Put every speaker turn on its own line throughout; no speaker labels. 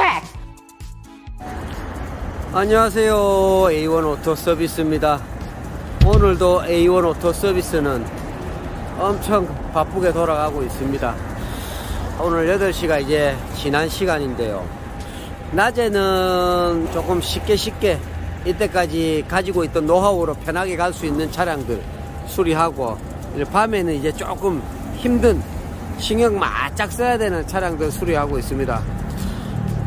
check.
안녕하세요. A1 오토 서비스입니다. 오늘도 A1 오토 서비스는 엄청 바쁘게 돌아가고 있습니다. 오늘 8시가 이제 지난 시간인데요. 낮에는 조금 쉽게 쉽게 이때까지 가지고 있던 노하우로 편하게 갈 수 있는 차량들 수리하고 밤에는 이제 조금 힘든 신경 바짝 써야 되는 차량들 수리하고 있습니다.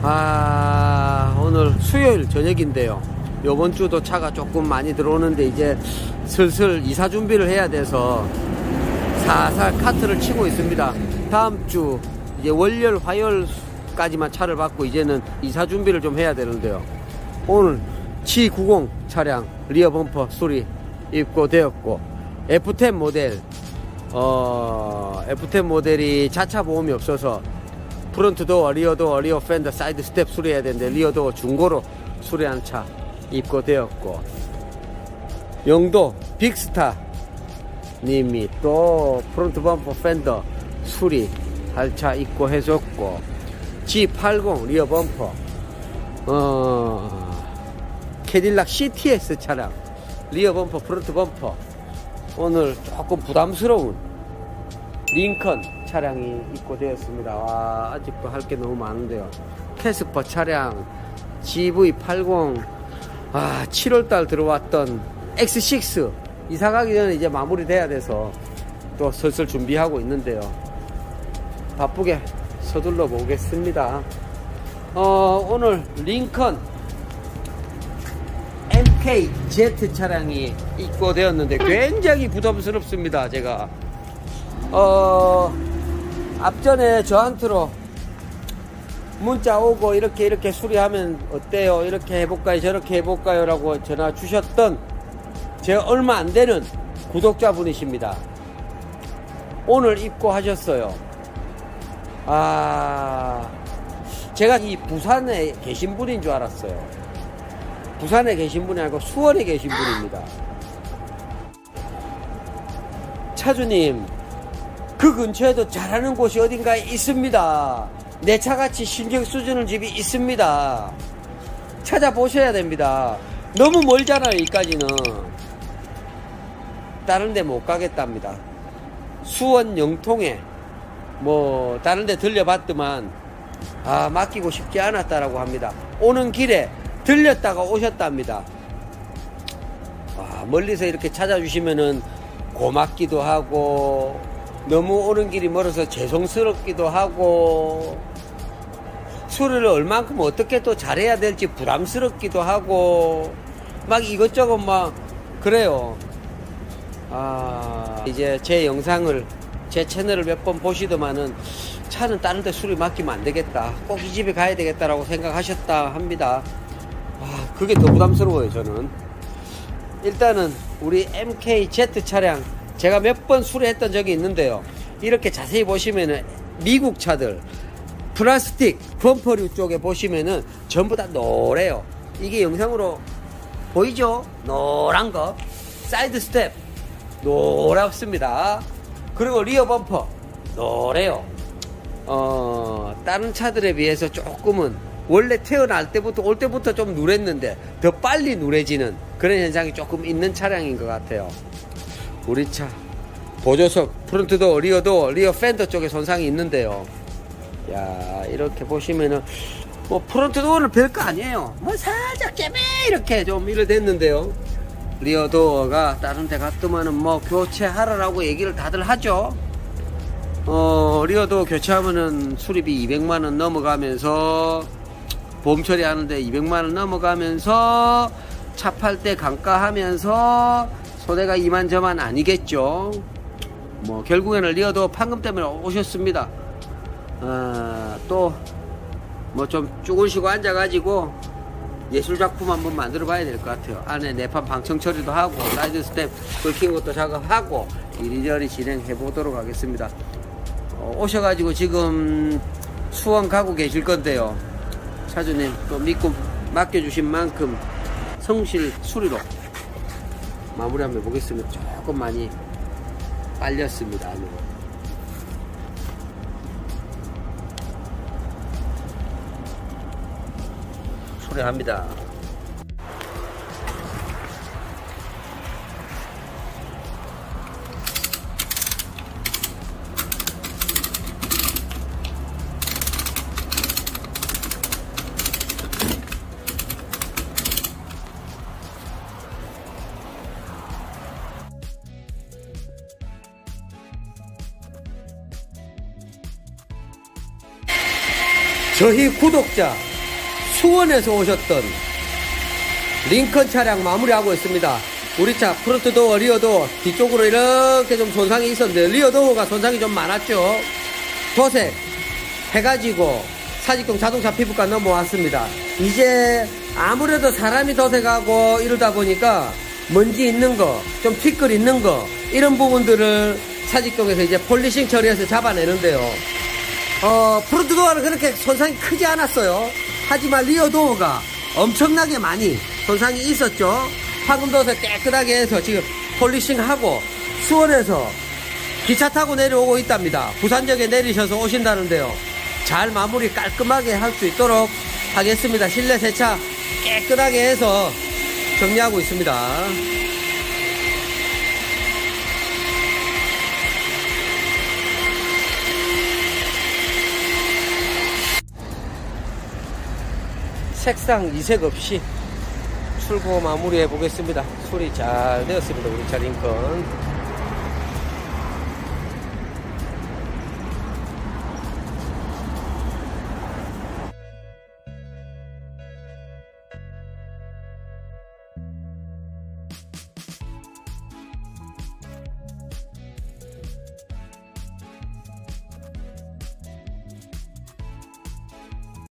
아, 오늘 수요일 저녁인데요. 요번 주도 차가 조금 많이 들어오는데 이제 슬슬 이사 준비를 해야 돼서 살살 카트를 치고 있습니다. 다음 주 이제 월요일, 화요일까지만 차를 받고 이제는 이사 준비를 좀 해야 되는데요. 오늘 G90 차량 리어 범퍼 수리 입고되었고 F10 모델 어, F10 모델이 자차 보험이 없어서 front door, rear door, rear fender, side step 수리해야 되는데 rear door 중고로 수리한 차 입고되었고 영도 빅스타 님이 또 front 범퍼 fender 수리 할 차 입고해줬고 G80 rear 범퍼 어, 캐딜락 CTS 차량 rear 범퍼 front 범퍼. 오늘 조금 부담스러운 링컨 차량이 입고되었습니다. 와, 아직도 할 게 너무 많은데요. 캐스퍼 차량 GV80 아, 7월달 들어왔던 X6 이사 가기 전에 이제 마무리돼야 돼서 또 슬슬 준비하고 있는데요. 바쁘게 서둘러 보겠습니다. 어, 오늘 링컨 MK Z 차량이 입고되었는데 굉장히 부담스럽습니다. 제가 어 앞전에 저한테로 문자 오고 이렇게 이렇게 수리하면 어때요? 이렇게 해볼까요? 저렇게 해볼까요? 라고 전화 주셨던 제 얼마 안 되는 구독자분이십니다. 오늘 입고하셨어요. 아, 제가 이 부산에 계신 분인 줄 알았어요. 부산에 계신 분이 아니고 수원에 계신 분입니다. 차주님, 그 근처에도 잘하는 곳이 어딘가에 있습니다. 내 차같이 신경 쓰주는 집이 있습니다. 찾아보셔야 됩니다. 너무 멀잖아요, 여기까지는. 다른 데 못 가겠답니다. 수원 영통에 뭐 다른 데 들려봤더만 아 맡기고 싶지 않았다라고 합니다. 오는 길에 들렸다가 오셨답니다. 아, 멀리서 이렇게 찾아주시면은 고맙기도 하고 너무 오는 길이 멀어서 죄송스럽기도 하고 수리를 얼만큼 어떻게 또 잘해야 될지 부담스럽기도 하고 막 이것저것 막 그래요. 아 이제 제 영상을 제 채널을 몇 번 보시더만은 차는 다른 데 수리 맡기면 안 되겠다. 꼭 이 집에 가야 되겠다라고 생각하셨다 합니다. 아, 그게 더 부담스러워요, 저는. 일단은 우리 MKZ 차량 제가 몇 번 수리했던 적이 있는데요. 이렇게 자세히 보시면은 미국 차들 플라스틱 범퍼류 쪽에 보시면은 전부 다 노래요. 이게 영상으로 보이죠? 노란 거. side step 노랗습니다. 그리고 rear 범퍼 노래요. 어, 다른 차들에 비해서 조금은 원래 태어날 때부터 올 때부터 좀 누랬는데 더 빨리 누래지는 그런 현상이 조금 있는 차량인 것 같아요. 우리 차 보조석 front door rear door rear fender 쪽에 손상이 있는데요. 야 이렇게 보시면은 뭐 front door는 별거 아니에요. 뭐 살짝 깨매 이렇게 좀 이래 됐는데요. rear door가 다른 데 갔더만은 뭐 교체하라라고 얘기를 다들 하죠. 어 rear door 교체하면은 수리비 200만 원 넘어가면서 보험 처리하는데 200만 원 넘어가면서 차 팔때 감가하면서 손해가 이만저만 아니겠죠. 뭐 결국에는 rear door 판금 때문에 오셨습니다. 어, 또뭐 좀 쭈그시고 앉아가지고 예술 작품 한번 만들어 봐야 될 것 같아요. 안에 내판 방청 처리도 하고 side step 긁힌 것도 작업하고 이리저리 진행해 보도록 하겠습니다. 어, 오셔가지고 지금 수원 가고 계실 건데요. 차주님 또 믿고 맡겨주신 만큼 성실 수리로 마무리 한번 보겠습니다. 조금 많이 빨렸습니다. 안으로. 소리합니다. 저희 구독자 수원에서 오셨던 링컨 차량 마무리하고 있습니다. 우리 차 front door, rear door 뒤쪽으로 이렇게 좀 손상이 있었는데 rear door가 손상이 좀 많았죠. 도색 해가지고 사직동 자동차 피부과 넘어왔습니다. 이제 아무래도 사람이 도색하고 이러다 보니까 먼지 있는 거, 좀 티끌 있는 거 이런 부분들을 사직동에서 이제 polishing 처리해서 잡아내는데요. 어, 도어는 그렇게 손상이 크지 않았어요. 하지만 리어 도어가 엄청나게 많이 손상이 있었죠. 황금 도색 깨끗하게 해서 지금 폴리싱하고 수원에서 기차 타고 내려오고 있답니다. 부산역에 내리셔서 오신다는데요. 잘 마무리 깔끔하게 할 수 있도록 하겠습니다. 실내 세차 깨끗하게 해서 정리하고 있습니다. 색상 이색 없이 출고 마무리해 보겠습니다. 소리 잘 되었습니다. 우리 차 링컨.